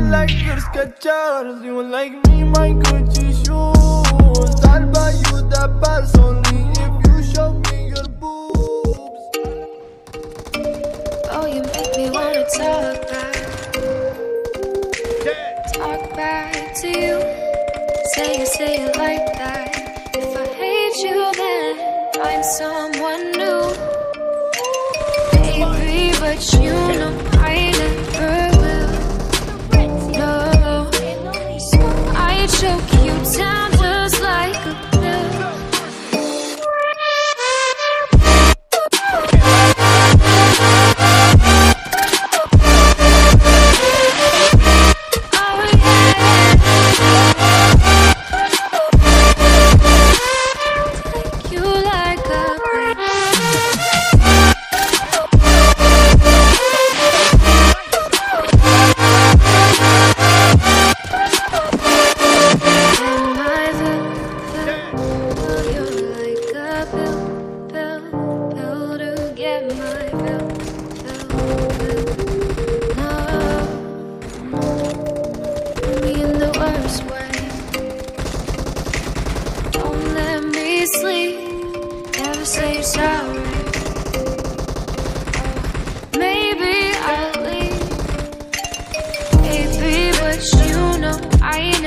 I like your Skechers You like me, my Gucci shoes I'll buy you the purse only if you show me your boobs Oh, you make me wanna talk back. Talk back to you. Say it, say it like that. If I hate you, then find someone new. Baby, but you Don't let me sleep. Never say sorry. Maybe I'll leave, baby, but you know I